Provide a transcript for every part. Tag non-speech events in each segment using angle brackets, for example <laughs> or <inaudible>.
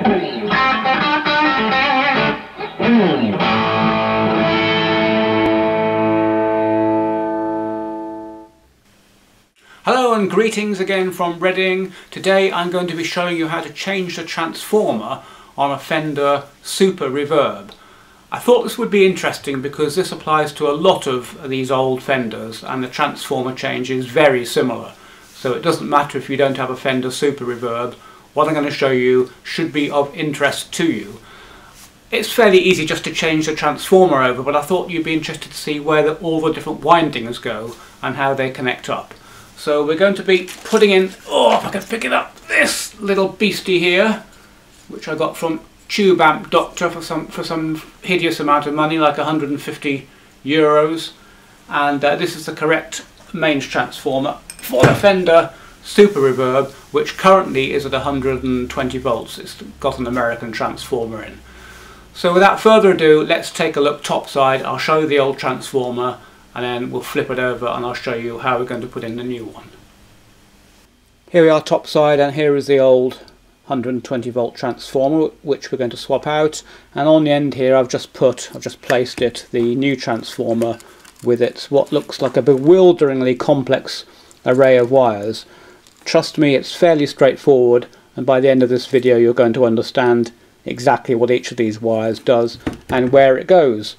Hello and greetings again from Reading. Today I'm going to be showing you how to change the transformer on a Fender Super Reverb. I thought this would be interesting because this applies to a lot of these old Fenders and the transformer change is very similar. So it doesn't matter if you don't have a Fender Super Reverb, what I'm going to show you should be of interest to you. It's fairly easy just to change the transformer over but I thought you'd be interested to see where the, all the different windings go and how they connect up. So we're going to be putting in, oh if I can pick it up, this little beastie here which I got from Tube Amp Doctor for some for some hideous amount of money, like 150 euros. And uh, this is the correct mains transformer for the Fender Super Reverb, which currently is at 120 volts. It's got an American transformer in. So without further ado, let's take a look topside. I'll show you the old transformer and then we'll flip it over and I'll show you how we're going to put in the new one. Here we are topside and here is the old 120 volt transformer which we're going to swap out and on the end here I've just put, I've just placed it, the new transformer with its what looks like a bewilderingly complex array of wires. Trust me it's fairly straightforward and by the end of this video you're going to understand exactly what each of these wires does and where it goes.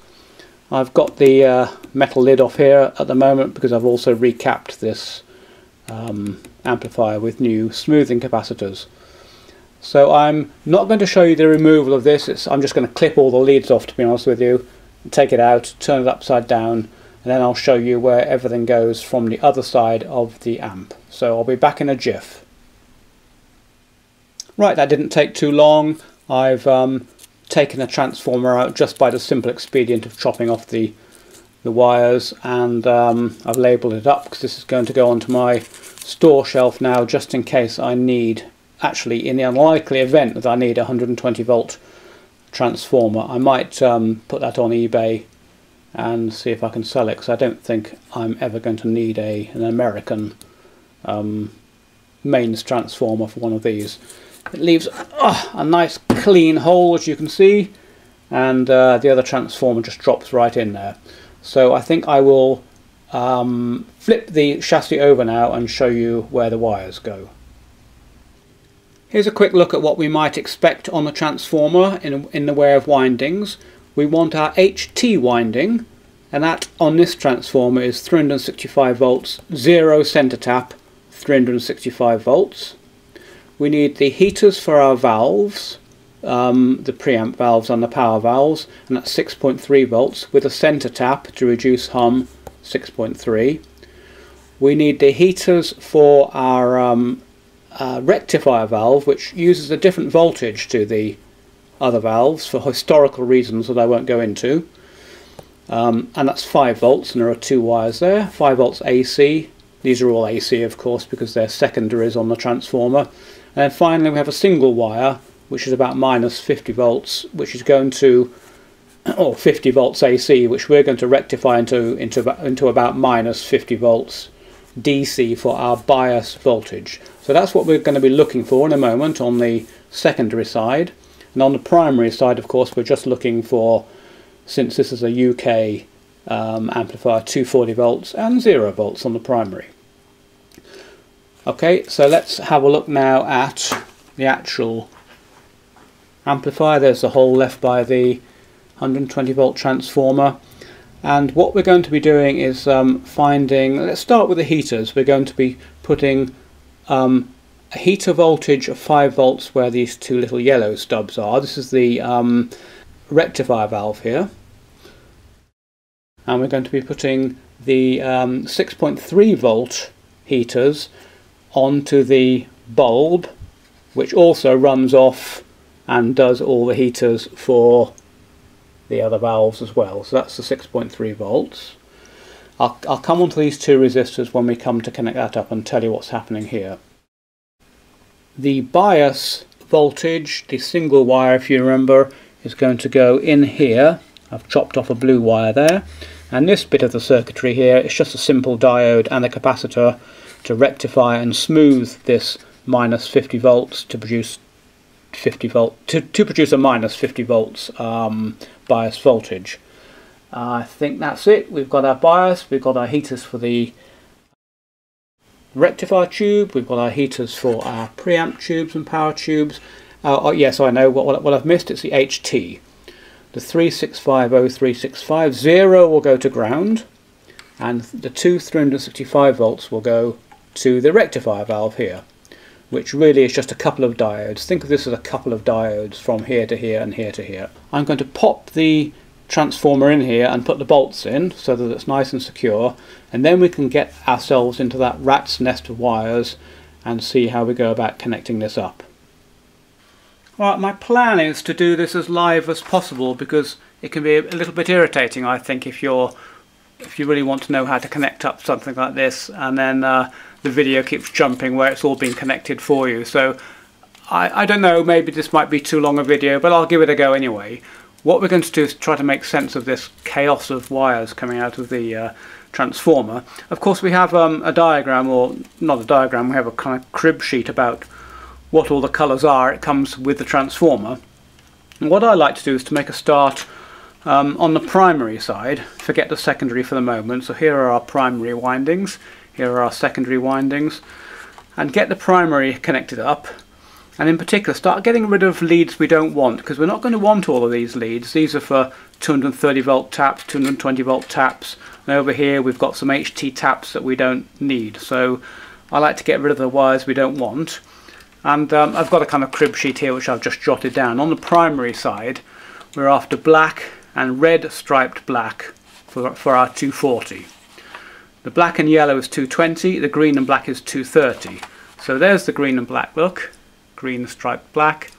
I've got the uh, metal lid off here at the moment because I've also recapped this um, amplifier with new smoothing capacitors. So I'm not going to show you the removal of this, it's, I'm just going to clip all the leads off to be honest with you, take it out, turn it upside down, and then I'll show you where everything goes from the other side of the amp. So I'll be back in a jiff. Right, that didn't take too long. I've um, taken the transformer out just by the simple expedient of chopping off the the wires and um, I've labelled it up because this is going to go onto my store shelf now just in case I need actually in the unlikely event that I need a 120 volt transformer I might um, put that on eBay and see if I can sell it because I don't think I'm ever going to need a an American um, mains transformer for one of these. It leaves oh, a nice clean hole as you can see and uh, the other transformer just drops right in there. So I think I will um, flip the chassis over now and show you where the wires go. Here's a quick look at what we might expect on the transformer in, in the way of windings. We want our HT winding and that on this transformer is 365 volts, 0 centre tap, 365 volts. We need the heaters for our valves, um, the preamp valves and the power valves, and that's 6.3 volts with a centre tap to reduce hum, 6.3. We need the heaters for our um, uh, rectifier valve which uses a different voltage to the other valves for historical reasons that I won't go into um, and that's 5 volts and there are two wires there 5 volts AC these are all AC of course because they're secondaries on the transformer and then finally we have a single wire which is about minus 50 volts which is going to <clears throat> or 50 volts AC which we're going to rectify into into into about minus 50 volts DC for our bias voltage. So that's what we're going to be looking for in a moment on the secondary side. And on the primary side, of course, we're just looking for, since this is a UK um, amplifier, 240 volts and 0 volts on the primary. Okay, so let's have a look now at the actual amplifier. There's the hole left by the 120 volt transformer and what we're going to be doing is um, finding, let's start with the heaters, we're going to be putting um, a heater voltage of 5 volts where these two little yellow stubs are. This is the um, rectifier valve here. And we're going to be putting the um, 6.3 volt heaters onto the bulb which also runs off and does all the heaters for the other valves as well. So that's the 6.3 volts. I'll, I'll come onto these two resistors when we come to connect that up and tell you what's happening here. The bias voltage, the single wire if you remember, is going to go in here. I've chopped off a blue wire there. And this bit of the circuitry here is just a simple diode and a capacitor to rectify and smooth this minus 50 volts to produce 50 volt to, to produce a minus 50 volts um, bias voltage. Uh, I think that's it. We've got our bias, we've got our heaters for the rectifier tube, we've got our heaters for our preamp tubes and power tubes. Uh, oh, yes, I know what, what I've missed. It's the HT. The 3650 zero will go to ground, and the two 365 volts will go to the rectifier valve here which really is just a couple of diodes. Think of this as a couple of diodes from here to here and here to here. I'm going to pop the transformer in here and put the bolts in so that it's nice and secure and then we can get ourselves into that rat's nest of wires and see how we go about connecting this up. Right, my plan is to do this as live as possible because it can be a little bit irritating I think if you're if you really want to know how to connect up something like this and then uh, the video keeps jumping where it's all been connected for you. So I, I don't know, maybe this might be too long a video, but I'll give it a go anyway. What we're going to do is try to make sense of this chaos of wires coming out of the uh, transformer. Of course we have um, a diagram, or not a diagram, we have a kind of crib sheet about what all the colours are. It comes with the transformer. And what I like to do is to make a start um, on the primary side, forget the secondary for the moment, so here are our primary windings. Here are our secondary windings. And get the primary connected up. And in particular, start getting rid of leads we don't want, because we're not going to want all of these leads. These are for 230 volt taps, 220 volt taps. And over here we've got some HT taps that we don't need. So I like to get rid of the wires we don't want. And um, I've got a kind of crib sheet here which I've just jotted down. On the primary side, we're after black and red striped black for, for our 240. The black and yellow is 220, the green and black is 230. So there's the green and black look, green striped black.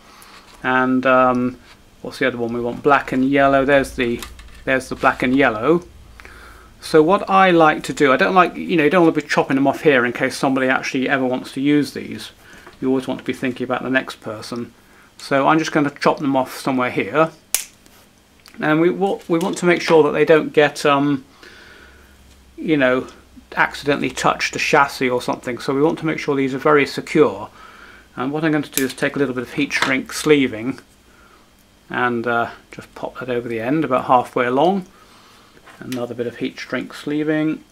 And um, what's the other one we want? Black and yellow. There's the there's the black and yellow. So what I like to do, I don't like, you know, you don't want to be chopping them off here in case somebody actually ever wants to use these. You always want to be thinking about the next person. So I'm just going to chop them off somewhere here. And we, what, we want to make sure that they don't get um, you know, accidentally touch the chassis or something. So we want to make sure these are very secure. And what I'm going to do is take a little bit of heat shrink sleeving and uh, just pop that over the end about halfway along. Another bit of heat shrink sleeving.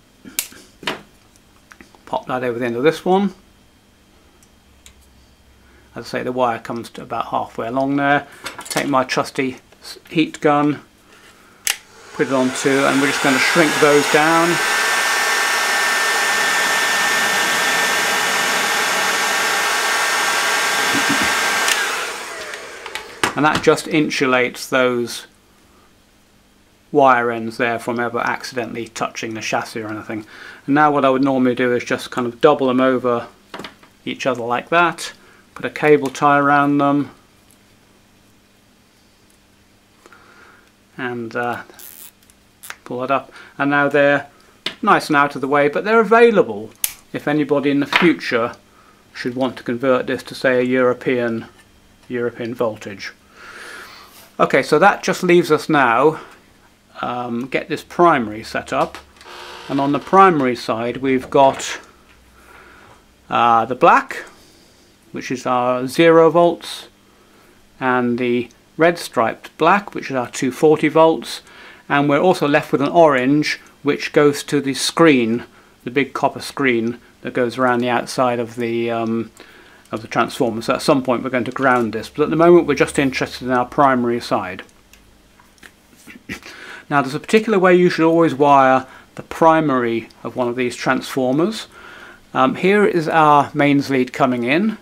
Pop that over the end of this one. As I say, the wire comes to about halfway along there. Take my trusty heat gun, put it on and we're just going to shrink those down. And that just insulates those wire ends there from ever accidentally touching the chassis or anything. And now what I would normally do is just kind of double them over each other like that, put a cable tie around them, and uh, pull it up. And now they're nice and out of the way, but they're available if anybody in the future should want to convert this to say a European European voltage. Okay, so that just leaves us now um, get this primary set up. And on the primary side, we've got uh, the black, which is our 0 volts, and the red striped black, which is our 240 volts. And we're also left with an orange, which goes to the screen, the big copper screen that goes around the outside of the um, of the transformer. So at some point we're going to ground this, but at the moment we're just interested in our primary side. <coughs> now there's a particular way you should always wire the primary of one of these transformers. Um, here is our mains lead coming in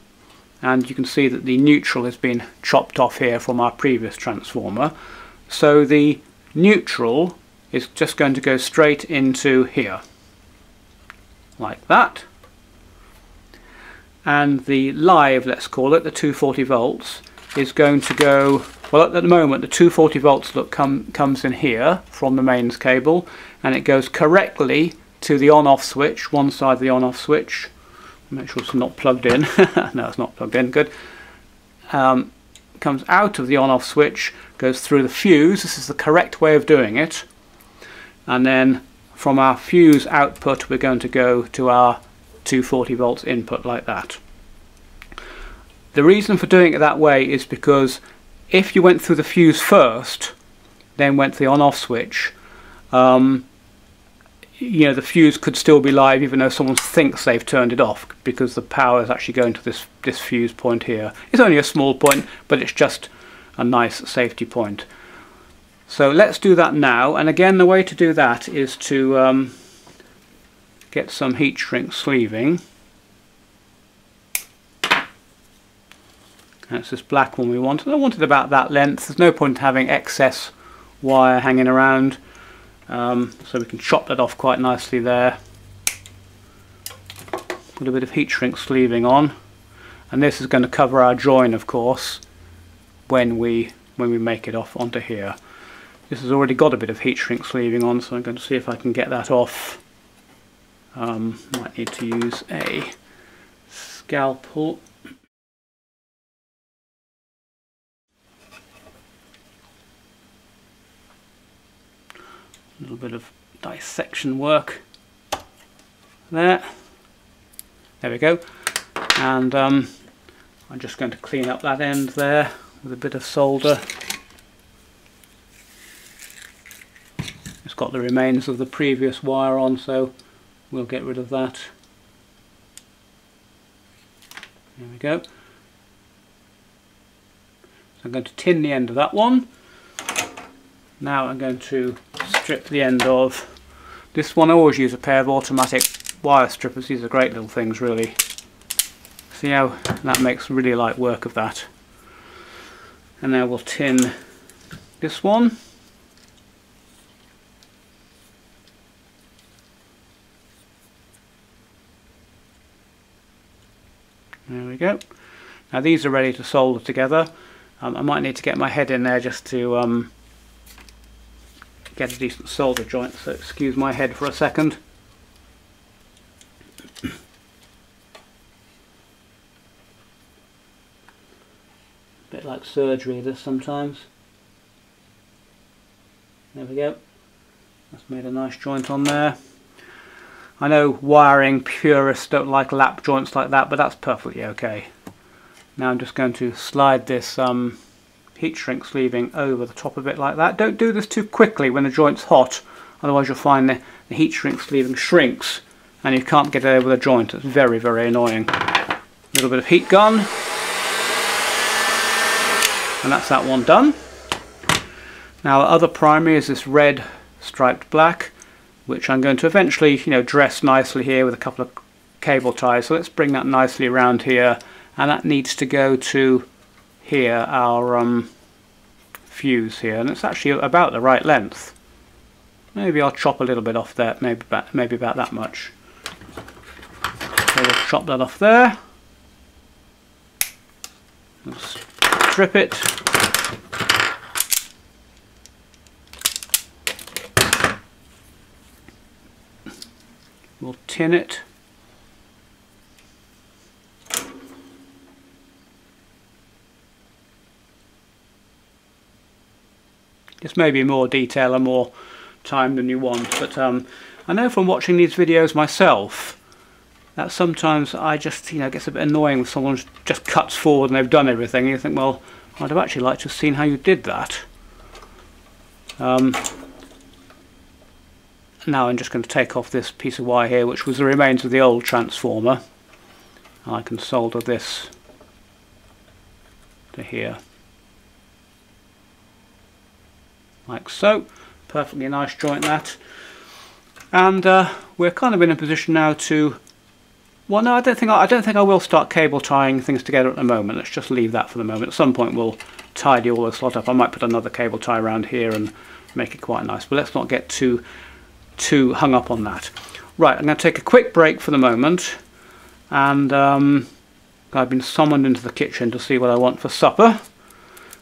and you can see that the neutral has been chopped off here from our previous transformer. So the neutral is just going to go straight into here like that and the live, let's call it, the 240 volts, is going to go, well at the moment the 240 volts look come, comes in here from the mains cable and it goes correctly to the on-off switch, one side of the on-off switch. Make sure it's not plugged in. <laughs> no, it's not plugged in, good. Um, comes out of the on-off switch, goes through the fuse, this is the correct way of doing it, and then from our fuse output we're going to go to our 240 volts input like that. The reason for doing it that way is because if you went through the fuse first, then went to the on-off switch, um, you know the fuse could still be live even though someone thinks they've turned it off because the power is actually going to this this fuse point here. It's only a small point, but it's just a nice safety point. So let's do that now. And again, the way to do that is to um, get some heat shrink sleeving. That's this black one we want. And I wanted about that length. There's no point having excess wire hanging around. Um, so we can chop that off quite nicely there. Put a bit of heat shrink sleeving on. And this is going to cover our join, of course, when we when we make it off onto here. This has already got a bit of heat shrink sleeving on, so I'm going to see if I can get that off. Um, might need to use a scalpel. A little bit of dissection work there. There we go. And um, I'm just going to clean up that end there with a bit of solder. It's got the remains of the previous wire on so we'll get rid of that. There we go. So I'm going to tin the end of that one. Now I'm going to strip the end of this one. I always use a pair of automatic wire strippers. These are great little things really. See how that makes really light work of that. And now we'll tin this one. There we go. Now these are ready to solder together. Um, I might need to get my head in there just to um, get a decent solder joint, so excuse my head for a second. bit like surgery this sometimes. There we go. That's made a nice joint on there. I know wiring purists don't like lap joints like that, but that's perfectly okay. Now I'm just going to slide this um, heat shrink sleeving over the top of it like that. Don't do this too quickly when the joint's hot, otherwise you'll find the, the heat shrink sleeving shrinks and you can't get it over the joint. It's very, very annoying. A little bit of heat gun. And that's that one done. Now the other primary is this red striped black which I'm going to eventually you know dress nicely here with a couple of cable ties. So let's bring that nicely around here. And that needs to go to here our um, fuse here. And it's actually about the right length. Maybe I'll chop a little bit off there maybe about, maybe about that much. So we'll chop that off there. Let's strip it We'll tin it. This may be more detail and more time than you want, but um, I know from watching these videos myself that sometimes I just, you know, gets a bit annoying when someone just cuts forward and they've done everything. And you think, well, I'd have actually liked to have seen how you did that. Um, now I'm just going to take off this piece of wire here which was the remains of the old transformer. And I can solder this to here. Like so. Perfectly nice joint that. And uh, we're kind of in a position now to well no I don't think I, I don't think I will start cable tying things together at the moment. Let's just leave that for the moment. At some point we'll tidy all this lot up. I might put another cable tie around here and make it quite nice. But let's not get too too hung up on that. Right, I'm going to take a quick break for the moment and um, I've been summoned into the kitchen to see what I want for supper.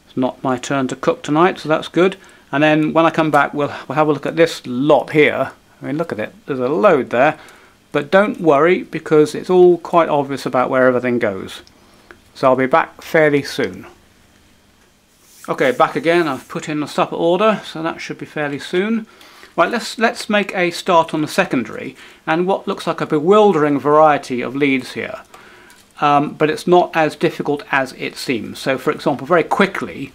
It's not my turn to cook tonight, so that's good. And then when I come back, we'll, we'll have a look at this lot here. I mean, look at it. There's a load there. But don't worry, because it's all quite obvious about where everything goes. So I'll be back fairly soon. Okay, back again. I've put in the supper order, so that should be fairly soon. Right, let's, let's make a start on the secondary and what looks like a bewildering variety of leads here. um, but it's not as difficult as it seems. So for example, very quickly,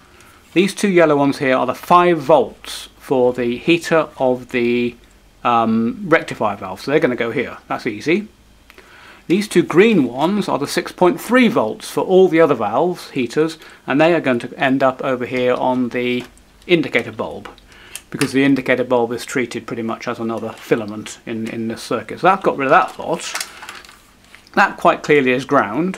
these two yellow ones here are the 5 volts for the heater of the um, rectifier valve. So they're going to go here. That's easy. These two green ones are the 6.3 volts for all the other valves, heaters, and they are going to end up over here on the indicator bulb because the indicator bulb is treated pretty much as another filament in, in this circuit. So that got rid of that lot. That quite clearly is ground.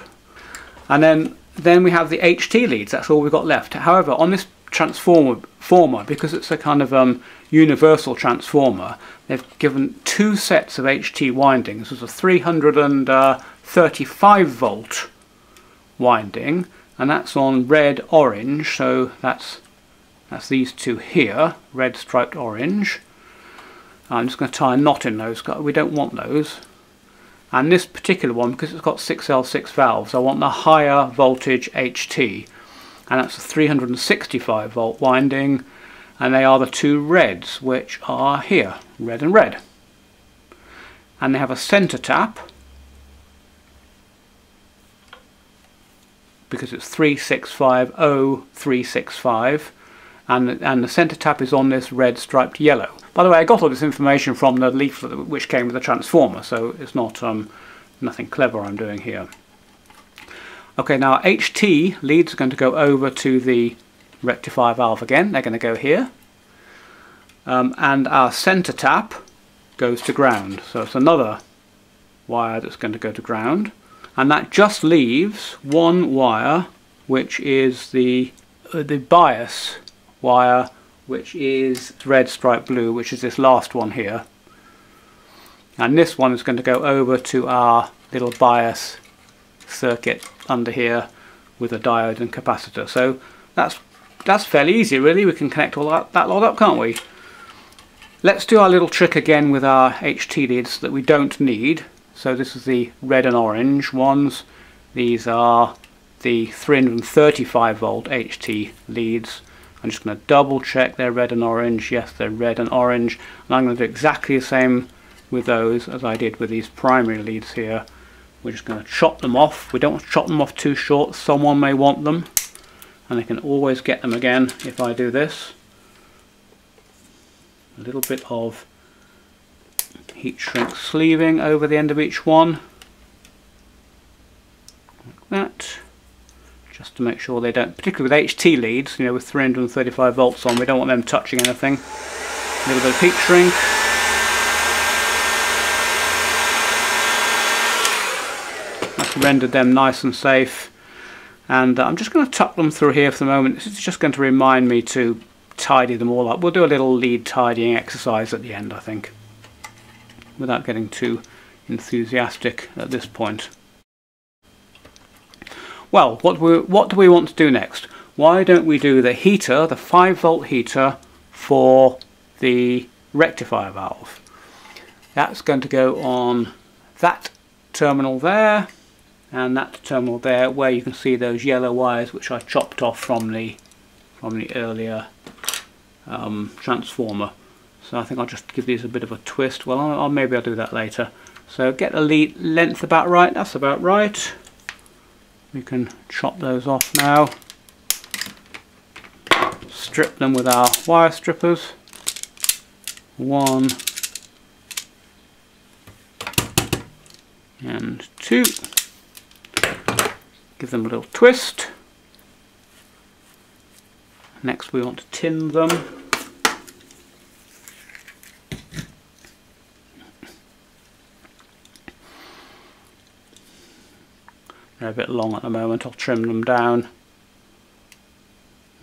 And then, then we have the HT leads, that's all we've got left. However, on this transformer, because it's a kind of um, universal transformer, they've given two sets of HT windings. There's a 335 volt winding, and that's on red orange, so that's that's these two here, red striped orange. I'm just going to tie a knot in those, we don't want those. And this particular one, because it's got 6L6 valves, I want the higher voltage HT. And that's a 365 volt winding, and they are the two reds, which are here, red and red. And they have a center tap, because it's 3650 and, and the center tap is on this red striped yellow. By the way, I got all this information from the leaflet which came with the transformer, so it's not um, nothing clever I'm doing here. Okay, now HT leads are going to go over to the rectifier valve again. They're going to go here. Um, and our center tap goes to ground. So it's another wire that's going to go to ground. And that just leaves one wire, which is the, uh, the bias wire which is red stripe blue which is this last one here. And this one is going to go over to our little bias circuit under here with a diode and capacitor. So that's that's fairly easy really. We can connect all that, that lot up can't we? Let's do our little trick again with our HT leads that we don't need. So this is the red and orange ones. These are the 335 volt HT leads I'm just going to double check they're red and orange. Yes, they're red and orange. And I'm going to do exactly the same with those as I did with these primary leads here. We're just going to chop them off. We don't want to chop them off too short. Someone may want them. And I can always get them again if I do this. A little bit of heat shrink sleeving over the end of each one. Like that just to make sure they don't, particularly with HT leads, you know, with 335 volts on, we don't want them touching anything. A little bit of heat shrink. That's rendered them nice and safe. And uh, I'm just going to tuck them through here for the moment. This is just going to remind me to tidy them all up. We'll do a little lead tidying exercise at the end, I think, without getting too enthusiastic at this point. Well, what, we, what do we want to do next? Why don't we do the heater, the 5 volt heater for the rectifier valve. That's going to go on that terminal there and that terminal there where you can see those yellow wires which I chopped off from the from the earlier um, transformer. So I think I'll just give these a bit of a twist. Well, I'll, I'll, maybe I'll do that later. So get the lead length about right. That's about right we can chop those off now. Strip them with our wire strippers. One. And two. Give them a little twist. Next we want to tin them They're a bit long at the moment, I'll trim them down.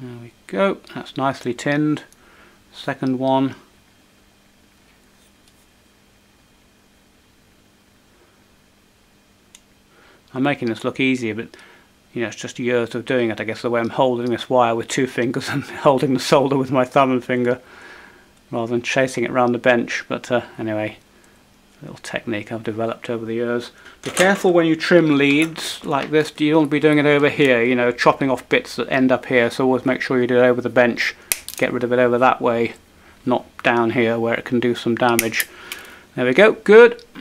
There we go, that's nicely tinned. Second one. I'm making this look easier, but you know, it's just years of doing it. I guess the way I'm holding this wire with two fingers <laughs> and holding the solder with my thumb and finger rather than chasing it around the bench. But uh, anyway, little technique I've developed over the years. Be careful when you trim leads like this, you don't want to be doing it over here, you know, chopping off bits that end up here, so always make sure you do it over the bench, get rid of it over that way, not down here where it can do some damage. There we go, good. <coughs>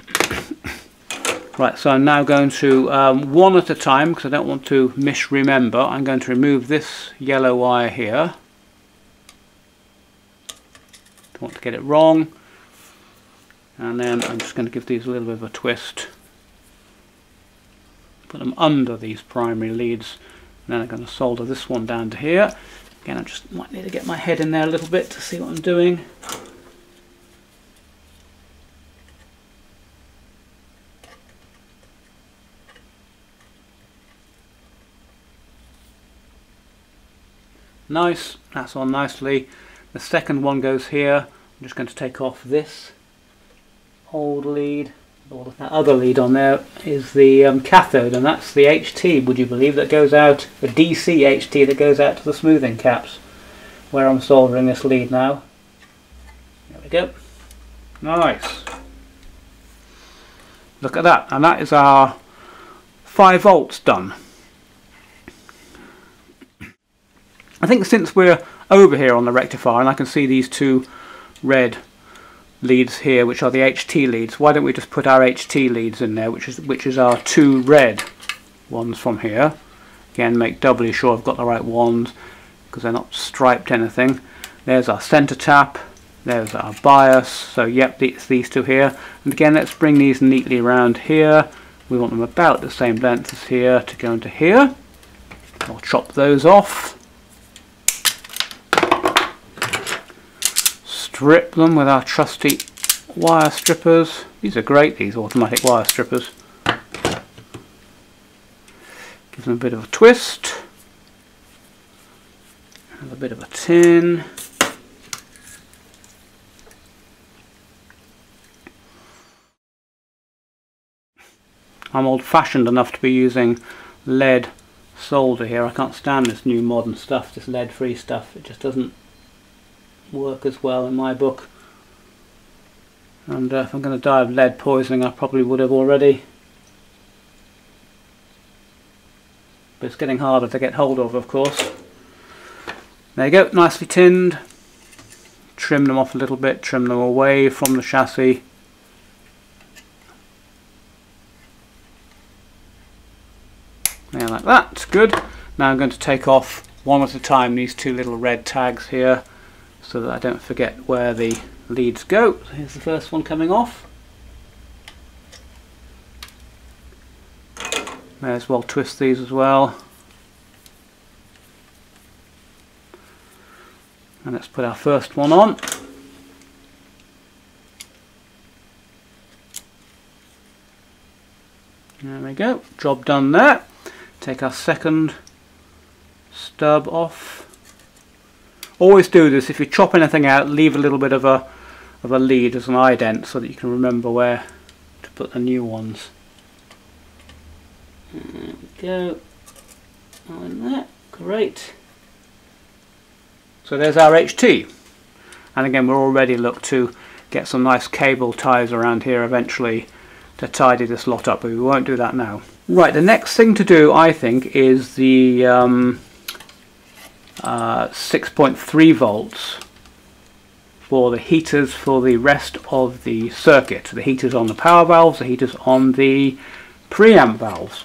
Right, so I'm now going to, um, one at a time, because I don't want to misremember, I'm going to remove this yellow wire here. Don't want to get it wrong. And then I'm just going to give these a little bit of a twist. Put them under these primary leads. And then I'm going to solder this one down to here. Again, I just might need to get my head in there a little bit to see what I'm doing. Nice, that's on nicely. The second one goes here. I'm just going to take off this old lead. Or that other lead on there is the um, cathode, and that's the HT, would you believe, that goes out, the DC HT that goes out to the smoothing caps, where I'm soldering this lead now. There we go. Nice. Look at that, and that is our 5 volts done. I think since we're over here on the rectifier and I can see these two red leads here which are the HT leads. Why don't we just put our HT leads in there which is which is our two red ones from here. Again make doubly sure I've got the right ones because they're not striped anything. There's our center tap there's our bias so yep it's these two here. And again let's bring these neatly around here. We want them about the same length as here to go into here. I'll chop those off strip them with our trusty wire strippers. These are great, these automatic wire strippers. Give them a bit of a twist. A bit of a tin. I'm old-fashioned enough to be using lead solder here. I can't stand this new modern stuff, this lead-free stuff. It just doesn't work as well in my book. And uh, if I'm going to die of lead poisoning, I probably would have already. But it's getting harder to get hold of, of course. There you go, nicely tinned. Trim them off a little bit, trim them away from the chassis. There, like that, good. Now I'm going to take off one at a time these two little red tags here so that I don't forget where the leads go. Here's the first one coming off. May as well twist these as well. And let's put our first one on. There we go, job done there. Take our second stub off always do this. If you chop anything out leave a little bit of a of a lead as an ident so that you can remember where to put the new ones. There we go. On that. Great. So there's our HT and again we're already look to get some nice cable ties around here eventually to tidy this lot up but we won't do that now. Right the next thing to do I think is the um, uh, 6.3 volts for the heaters for the rest of the circuit. The heaters on the power valves, the heaters on the preamp valves.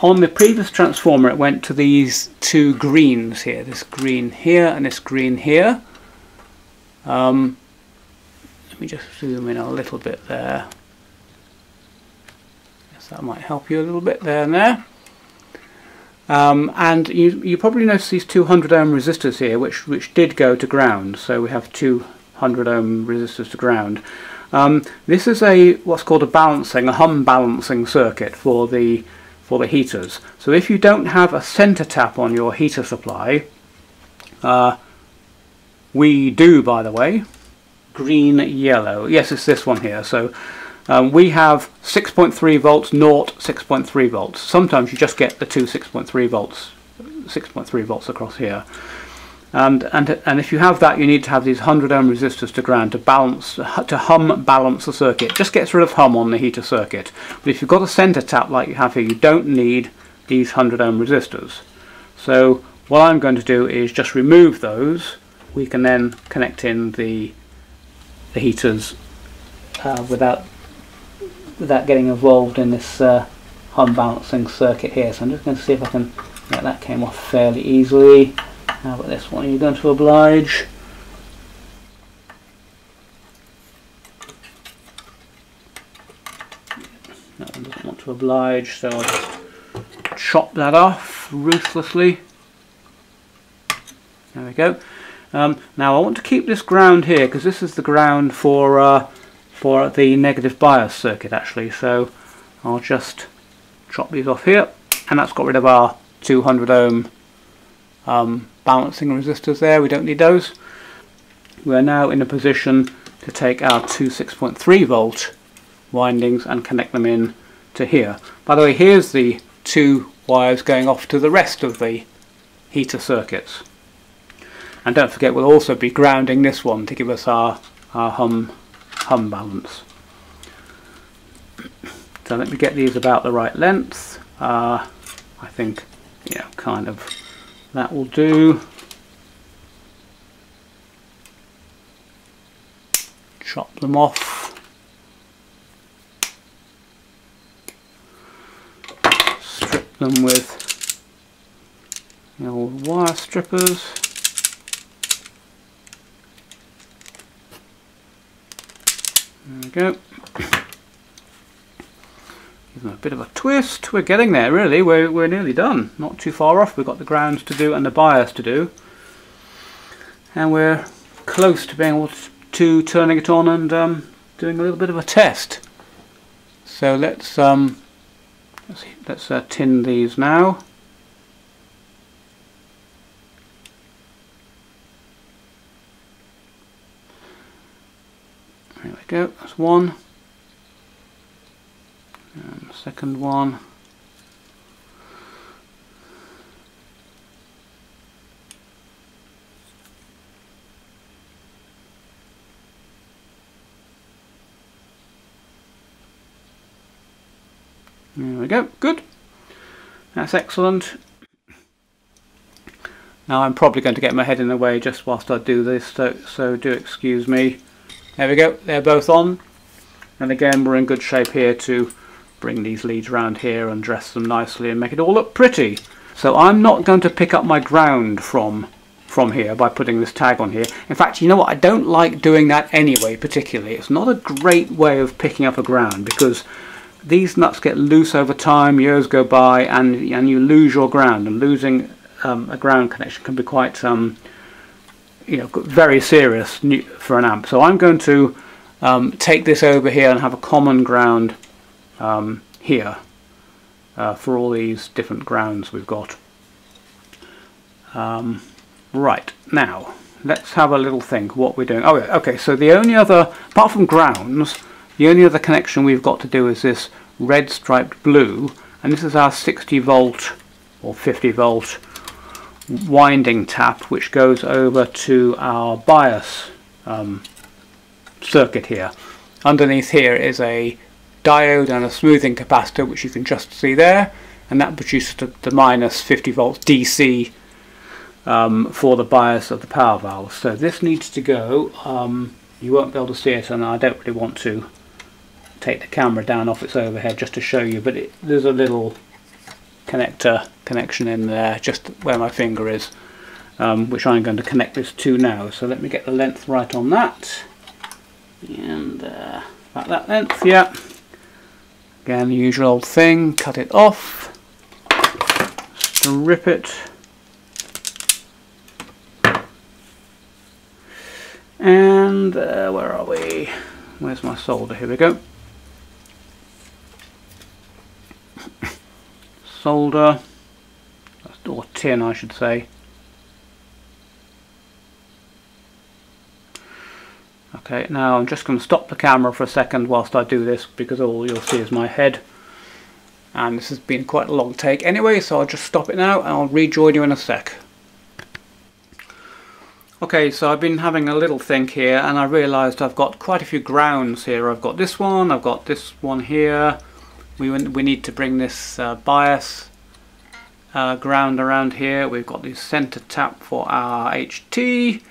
On the previous transformer it went to these two greens here, this green here and this green here. Um, let me just zoom in a little bit there. That might help you a little bit there and there. Um, and you, you probably notice these 200 ohm resistors here, which, which did go to ground. So we have 200 ohm resistors to ground. Um, this is a what's called a balancing, a hum balancing circuit for the for the heaters. So if you don't have a center tap on your heater supply, uh, we do by the way, green, yellow. Yes, it's this one here. So um, we have 6.3 volts, naught 6.3 volts. Sometimes you just get the two 6.3 volts, 6.3 volts across here. And, and, and if you have that, you need to have these 100 ohm resistors to ground to balance, to hum balance the circuit. Just gets rid of hum on the heater circuit. But if you've got a center tap like you have here, you don't need these 100 ohm resistors. So what I'm going to do is just remove those. We can then connect in the, the heaters uh, without without getting involved in this uh, balancing circuit here. So I'm just going to see if I can, yeah, that came off fairly easily. How about this one? Are you going to oblige? That one doesn't want to oblige, so I'll just chop that off ruthlessly. There we go. Um, now I want to keep this ground here because this is the ground for uh, for the negative bias circuit actually. So I'll just chop these off here, and that's got rid of our 200 ohm um, balancing resistors there. We don't need those. We are now in a position to take our two 6.3 volt windings and connect them in to here. By the way, here's the two wires going off to the rest of the heater circuits. And don't forget we'll also be grounding this one to give us our, our hum, hum balance. So let me get these about the right length. Uh, I think, yeah, kind of that will do. Chop them off. Strip them with the old wire strippers. There we go. Give them a bit of a twist. We're getting there really. We're, we're nearly done. Not too far off. We've got the grounds to do and the bias to do. And we're close to being able to turning it on and um, doing a little bit of a test. So let's um, let's, let's uh, tin these now. Go, that's one. And second one. There we go, good. That's excellent. Now I'm probably going to get my head in the way just whilst I do this, so, so do excuse me. There we go, they're both on. And again, we're in good shape here to bring these leads around here and dress them nicely and make it all look pretty. So I'm not going to pick up my ground from from here by putting this tag on here. In fact, you know what, I don't like doing that anyway particularly. It's not a great way of picking up a ground because these nuts get loose over time, years go by and, and you lose your ground and losing um, a ground connection can be quite um, you know, very serious for an amp. So I'm going to um, take this over here and have a common ground um, here uh, for all these different grounds we've got. Um, right, now let's have a little think what we're doing. Oh, okay, so the only other, apart from grounds, the only other connection we've got to do is this red striped blue, and this is our 60 volt or 50 volt winding tap which goes over to our bias um, circuit here. Underneath here is a diode and a smoothing capacitor which you can just see there and that produces the, the minus 50 volts DC um, for the bias of the power valve. So this needs to go, um, you won't be able to see it and I don't really want to take the camera down off its overhead just to show you but it, there's a little connector connection in there just where my finger is um, which I'm going to connect this to now. So let me get the length right on that. And uh, about that length yeah. Again the usual old thing cut it off strip it. And uh, where are we? Where's my solder? Here we go solder, or tin I should say. Okay, now I'm just going to stop the camera for a second whilst I do this because all you'll see is my head. And this has been quite a long take anyway, so I'll just stop it now and I'll rejoin you in a sec. Okay, so I've been having a little think here and I realised I've got quite a few grounds here. I've got this one, I've got this one here, we, we need to bring this uh, bias uh, ground around here. We've got the center tap for our HT.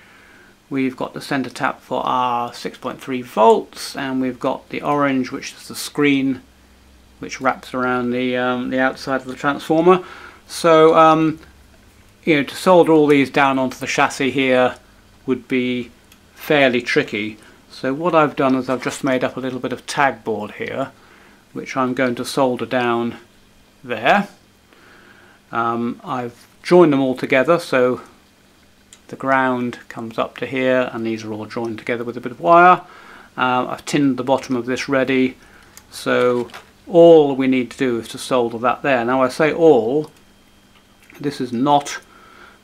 we've got the center tap for our 6.3 volts and we've got the orange which is the screen which wraps around the um, the outside of the transformer so um, you know to solder all these down onto the chassis here would be fairly tricky so what I've done is I've just made up a little bit of tag board here which I'm going to solder down there um, I've joined them all together so the ground comes up to here and these are all joined together with a bit of wire. Uh, I've tinned the bottom of this ready so all we need to do is to solder that there. Now I say all, this is not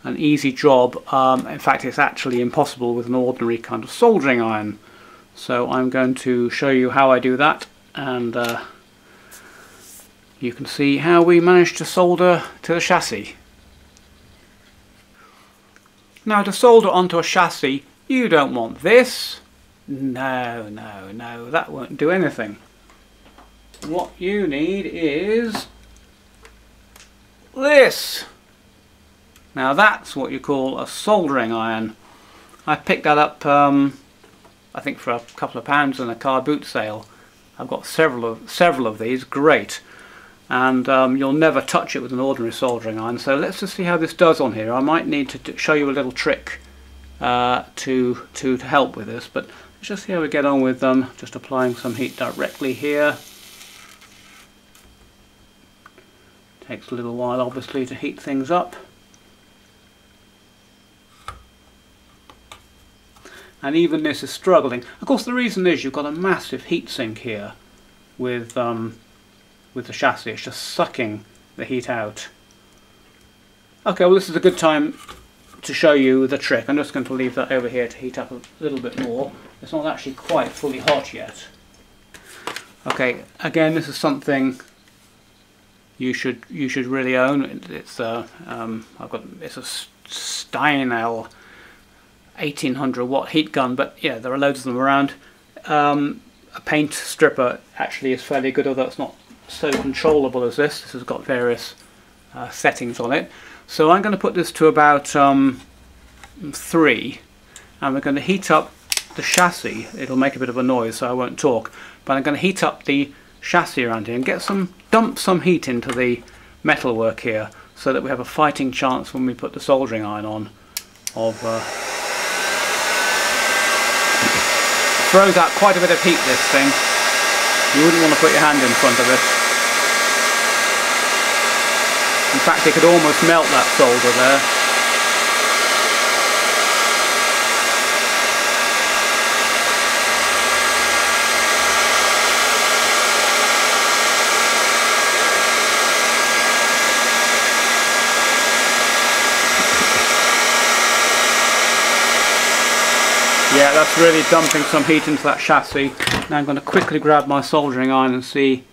an easy job, um, in fact it's actually impossible with an ordinary kind of soldering iron. So I'm going to show you how I do that and uh, you can see how we managed to solder to the chassis. Now to solder onto a chassis, you don't want this. No, no, no, that won't do anything. What you need is this. Now that's what you call a soldering iron. I picked that up, um, I think for a couple of pounds in a car boot sale. I've got several of several of these, great. And um, you'll never touch it with an ordinary soldering iron. So let's just see how this does on here. I might need to show you a little trick uh, to, to, to help with this but let's just see how we get on with um, just applying some heat directly here. Takes a little while obviously to heat things up and even this is struggling of course the reason is you've got a massive heatsink here with um, with the chassis. It's just sucking the heat out. Okay, well this is a good time to show you the trick. I'm just going to leave that over here to heat up a little bit more. It's not actually quite fully hot yet. Okay, again this is something you should you should really own. It's a um, I've got it's a Steinel 1800 watt heat gun, but yeah, there are loads of them around. Um, a paint stripper actually is fairly good, although it's not so controllable as this. This has got various uh, settings on it. So I'm going to put this to about um, 3 and we're going to heat up the chassis. It'll make a bit of a noise so I won't talk. But I'm going to heat up the chassis around here and get some dump some heat into the metalwork here so that we have a fighting chance when we put the soldering iron on of uh, throws out quite a bit of heat this thing you wouldn't want to put your hand in front of it In fact, it could almost melt that solder there. Yeah, that's really dumping some heat into that chassis. Now I'm going to quickly grab my soldering iron and see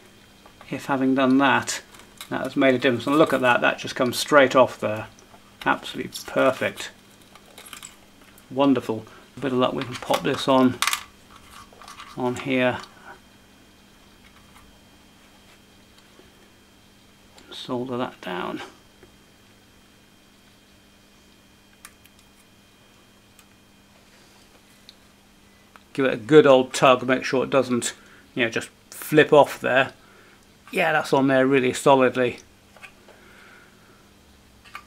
if having done that that has made a difference. And look at that, that just comes straight off there. Absolutely perfect. Wonderful. A bit of luck, we can pop this on on here. Solder that down. Give it a good old tug, make sure it doesn't, you know, just flip off there yeah, that's on there really solidly.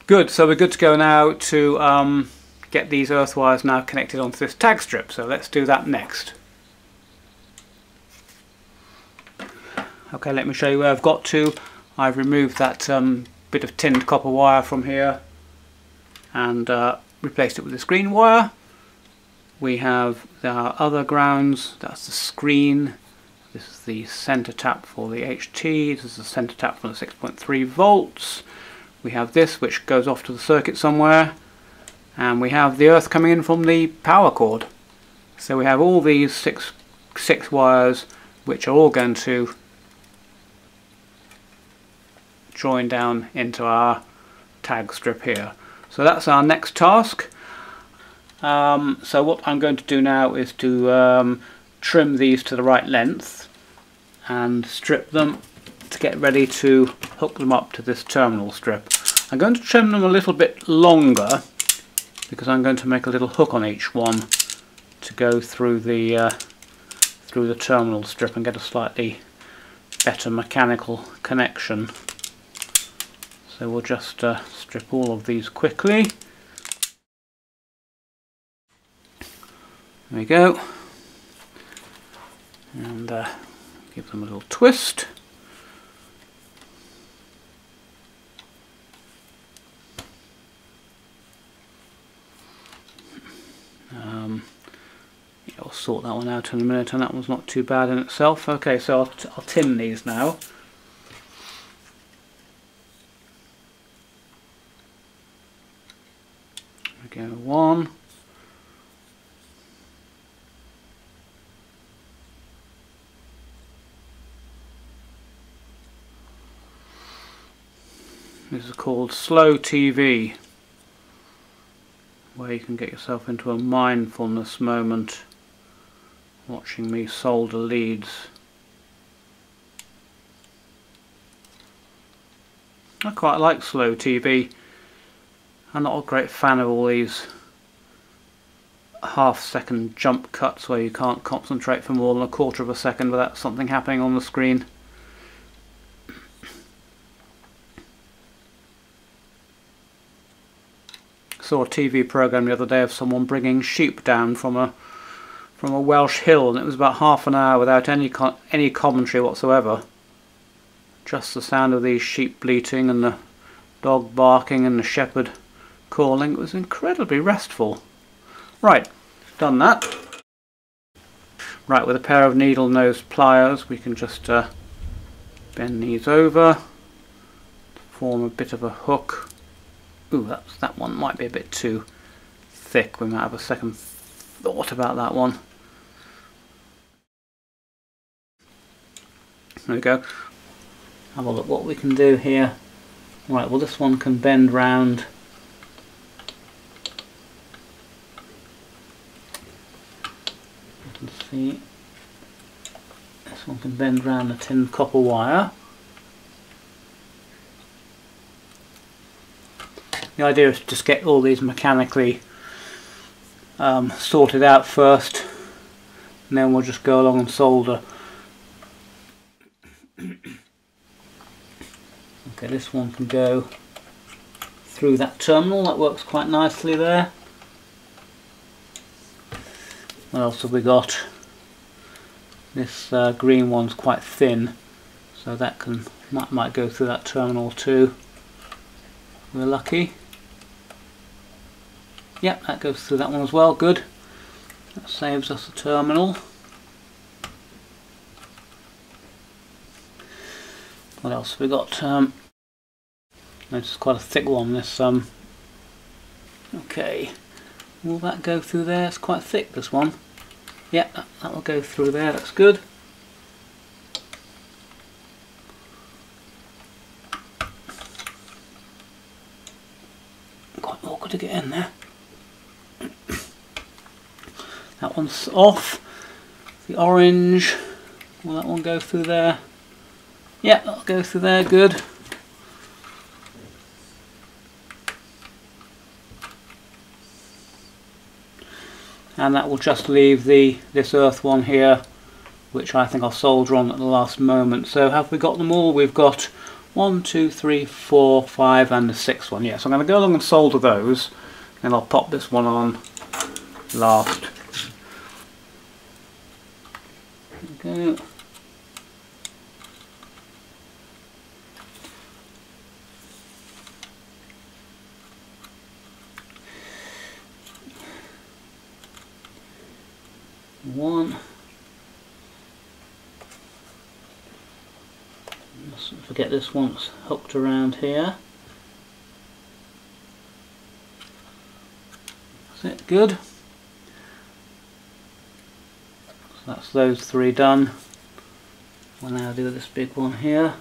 Good, so we're good to go now to um, get these earth wires now connected onto this tag strip. So let's do that next. Okay, let me show you where I've got to. I've removed that um, bit of tinned copper wire from here and uh, replaced it with this green wire. We have our other grounds, that's the screen, this is the center tap for the HT, this is the center tap for the 6.3 volts. We have this which goes off to the circuit somewhere and we have the earth coming in from the power cord. So we have all these six, six wires which are all going to join down into our tag strip here. So that's our next task. Um, so what I'm going to do now is to um, trim these to the right length and strip them to get ready to hook them up to this terminal strip. I'm going to trim them a little bit longer because I'm going to make a little hook on each one to go through the uh, through the terminal strip and get a slightly better mechanical connection. So we'll just uh, strip all of these quickly. There we go. And uh, give them a little twist. Um, yeah, I'll sort that one out in a minute and that one's not too bad in itself. Okay, so I'll, I'll tin these now. go one. This is called Slow TV, where you can get yourself into a mindfulness moment watching me solder leads. I quite like slow TV. I'm not a great fan of all these half second jump cuts where you can't concentrate for more than a quarter of a second without something happening on the screen. Saw a TV program the other day of someone bringing sheep down from a from a Welsh hill and it was about half an hour without any any commentary whatsoever. Just the sound of these sheep bleating and the dog barking and the shepherd calling. It was incredibly restful. Right, done that. Right, with a pair of needle nose pliers we can just uh, bend these over, form a bit of a hook. Ooh, that's, that one might be a bit too thick. We might have a second thought about that one. There we go. Have a look what we can do here. Right, well this one can bend round you can see this one can bend round a tin copper wire the idea is to just get all these mechanically um, sorted out first and then we'll just go along and solder <coughs> okay this one can go through that terminal that works quite nicely there what else have we got this uh, green one's quite thin, so that can might, might go through that terminal too. We're lucky. Yep, that goes through that one as well, good. That saves us a terminal. What else have we got? Um, this is quite a thick one, this um okay. Will that go through there? It's quite thick this one. Yeah, that, will go through there, that's good. Quite awkward to get in there. That one's off. The orange, will that one go through there? Yeah, that'll go through there, good. and that will just leave the this earth one here which I think I'll solder on at the last moment. So have we got them all? We've got one, two, three, four, five and the sixth one. Yes, yeah, so I'm going to go along and solder those and I'll pop this one on last. Go. one. Mustn't forget this around here. That's it, good. So that's those three done. We'll now do this big one here.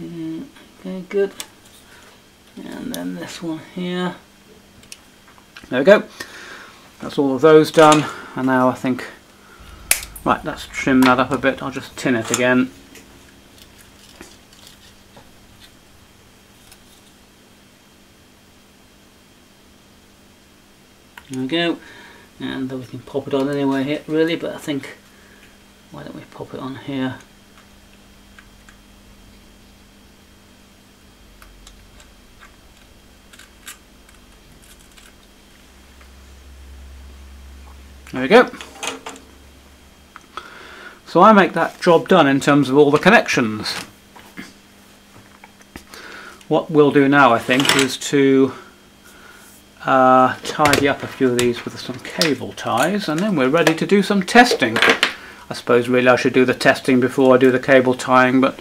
Okay, good. And then this one here. There we go. That's all of those done. And now I think, Right, let's trim that up a bit. I'll just tin it again. There we go. And then we can pop it on anywhere here, really, but I think, why don't we pop it on here? There we go. So I make that job done in terms of all the connections. What we'll do now, I think, is to uh, tidy up a few of these with some cable ties and then we're ready to do some testing. I suppose really I should do the testing before I do the cable tying but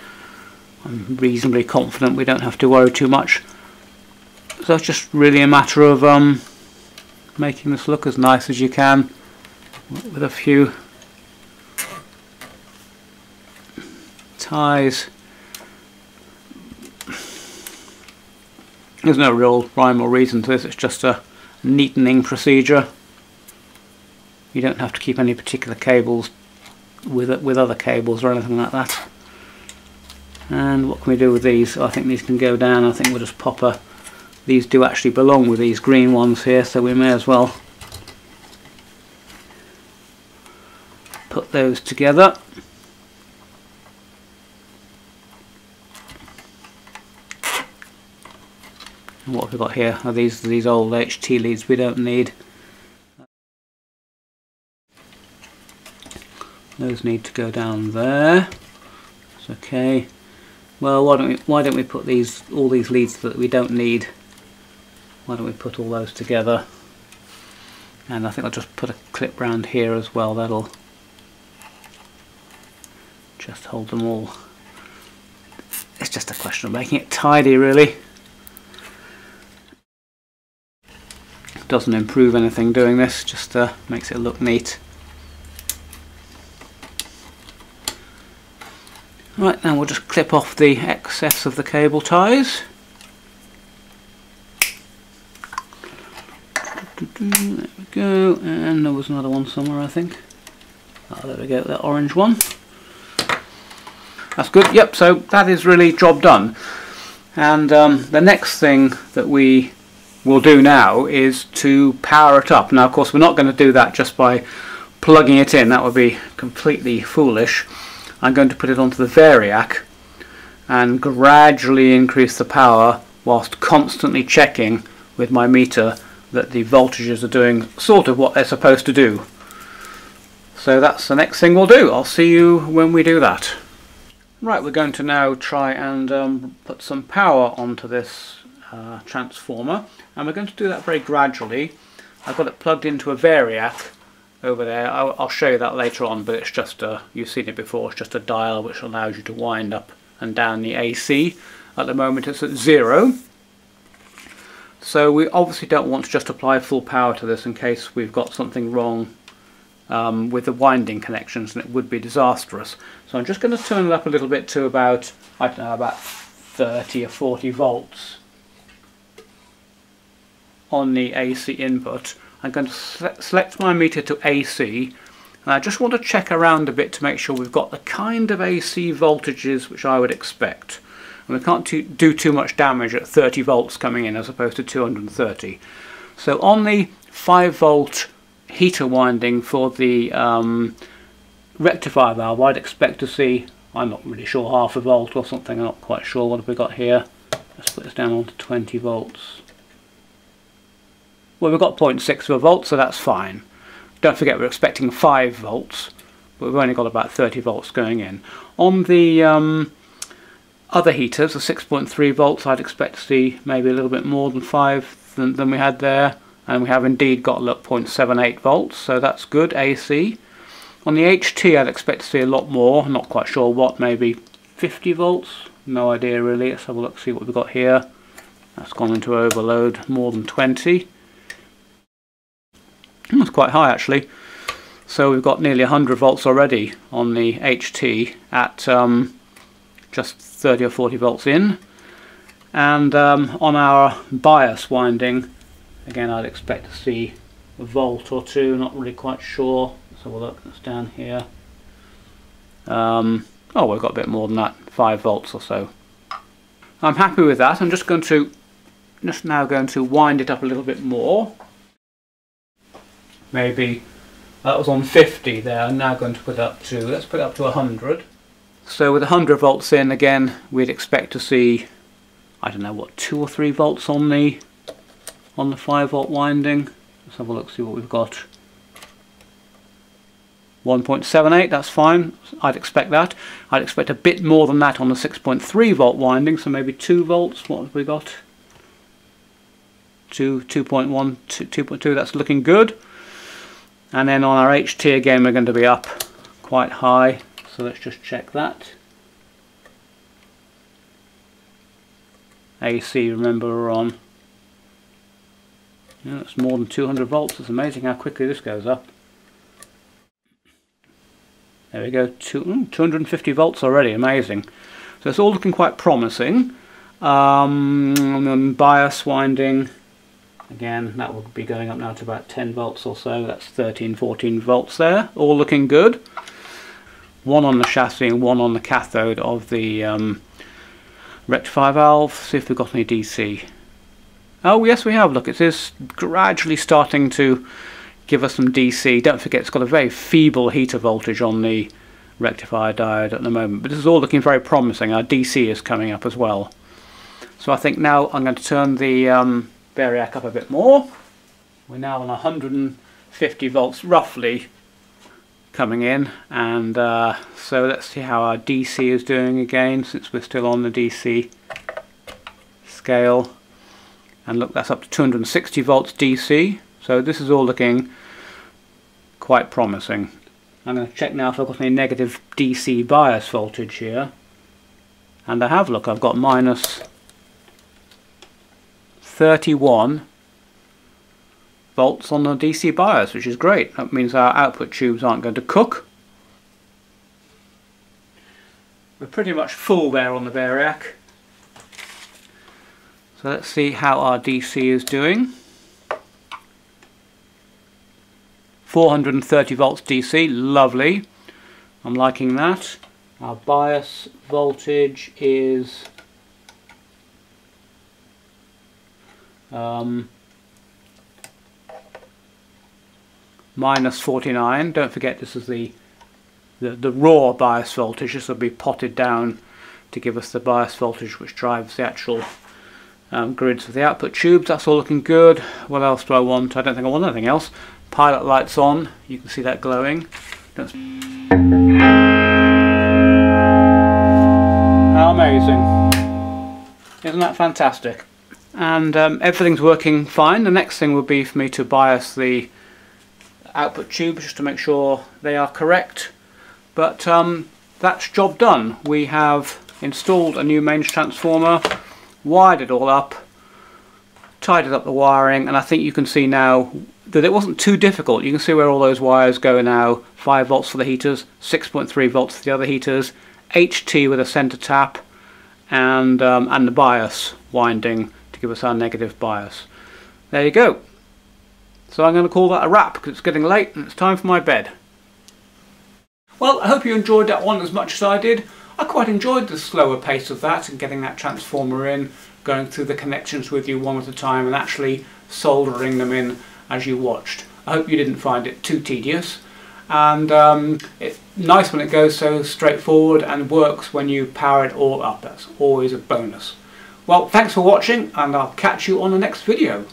I'm reasonably confident we don't have to worry too much. So it's just really a matter of um, making this look as nice as you can with a few ties. There's no real rhyme or reason to this, it's just a neatening procedure. You don't have to keep any particular cables with with other cables or anything like that. And what can we do with these? I think these can go down. I think we'll just pop a... These do actually belong with these green ones here, so we may as well put those together. What have we got here? Are these these old HT leads we don't need? Those need to go down there. It's okay. Well, why don't we why don't we put these all these leads that we don't need? Why don't we put all those together? And I think I'll just put a clip round here as well. That'll just hold them all. It's just a question of making it tidy, really. Doesn't improve anything doing this, just uh, makes it look neat. Right, now we'll just clip off the excess of the cable ties. There we go, and there was another one somewhere I think. Oh, there we go, that orange one. That's good, yep, so that is really job done. And um, the next thing that we will do now is to power it up. Now of course we're not going to do that just by plugging it in, that would be completely foolish. I'm going to put it onto the Variac and gradually increase the power whilst constantly checking with my meter that the voltages are doing sort of what they're supposed to do. So that's the next thing we'll do. I'll see you when we do that. Right, we're going to now try and um, put some power onto this uh, transformer and we're going to do that very gradually. I've got it plugged into a Variac over there. I'll, I'll, show you that later on, but it's just a, you've seen it before, it's just a dial which allows you to wind up and down the AC. At the moment it's at zero. So we obviously don't want to just apply full power to this in case we've got something wrong um, with the winding connections and it would be disastrous. So I'm just going to turn it up a little bit to about, I don't know, about 30 or 40 volts on the AC input. I'm going to select my meter to AC and I just want to check around a bit to make sure we've got the kind of AC voltages which I would expect. And we can't do too much damage at 30 volts coming in as opposed to 230. So on the 5 volt heater winding for the um, rectifier valve I'd expect to see, I'm not really sure, half a volt or something, I'm not quite sure what have we got here. Let's put this down to 20 volts. Well, we've got 0.6 of a volt, so that's fine. Don't forget we're expecting 5 volts, but we've only got about 30 volts going in. On the um, other heaters, the 6.3 volts, I'd expect to see maybe a little bit more than 5 than, than we had there. And we have indeed got look 0.78 volts, so that's good, AC. On the HT I'd expect to see a lot more, not quite sure what, maybe 50 volts, no idea really. Let's have a look, see what we've got here. That's gone into overload, more than 20. That's quite high actually. So we've got nearly 100 volts already on the HT at um, just 30 or 40 volts in. And um, on our bias winding, again I'd expect to see a volt or two, not really quite sure. So we'll look, that's down here. Um, oh, we've got a bit more than that, 5 volts or so. I'm happy with that. I'm just going to, just now going to wind it up a little bit more. Maybe that was on 50 there. I'm now going to put up to, let's put it up to 100. So with 100 volts in again, we'd expect to see, I don't know what, 2 or 3 volts on the on the 5 volt winding. Let's have a look, see what we've got. 1.78, that's fine. I'd expect that. I'd expect a bit more than that on the 6.3 volt winding, so maybe 2 volts. What have we got? 2, 2.1, 2.2, that's looking good. And then on our HT again, we're going to be up quite high. So let's just check that. AC, remember, we're on. Yeah, that's more than 200 volts. It's amazing how quickly this goes up. There we go, Two, 250 volts already, amazing. So it's all looking quite promising. Um, bias winding, again, that will be going up now to about 10 volts or so. That's 13, 14 volts there, all looking good. One on the chassis and one on the cathode of the um, rectifier valve. See if we've got any DC. Oh yes we have, look, it is gradually starting to give us some DC. Don't forget it's got a very feeble heater voltage on the rectifier diode at the moment, but this is all looking very promising. Our DC is coming up as well. So I think now I'm going to turn the um, variac up a bit more. We're now on 150 volts roughly coming in and uh, so let's see how our DC is doing again since we're still on the DC scale and look that's up to 260 volts DC so this is all looking quite promising. I'm going to check now if I've got any negative DC bias voltage here. And I have, look, I've got minus 31 volts on the DC bias, which is great. That means our output tubes aren't going to cook. We're pretty much full there on the variac. So let's see how our DC is doing. 430 volts DC, lovely. I'm liking that. Our bias voltage is um, minus 49. Don't forget this is the, the, the raw bias voltage. This will be potted down to give us the bias voltage which drives the actual um, grids of the output tubes. That's all looking good. What else do I want? I don't think I want anything else pilot lights on you can see that glowing That's how amazing isn't that fantastic and um, everything's working fine the next thing will be for me to bias the output tubes just to make sure they are correct but um, that's job done we have installed a new mains transformer wired it all up tidied up the wiring and I think you can see now that it wasn't too difficult. You can see where all those wires go now. 5 volts for the heaters, 6.3 volts for the other heaters, HT with a center tap, and, um, and the bias winding give us our negative bias. There you go. So I'm going to call that a wrap because it's getting late and it's time for my bed. Well, I hope you enjoyed that one as much as I did. I quite enjoyed the slower pace of that and getting that transformer in, going through the connections with you one at a time and actually soldering them in as you watched. I hope you didn't find it too tedious and um, it's nice when it goes so straightforward and works when you power it all up. That's always a bonus. Well, thanks for watching and I'll catch you on the next video.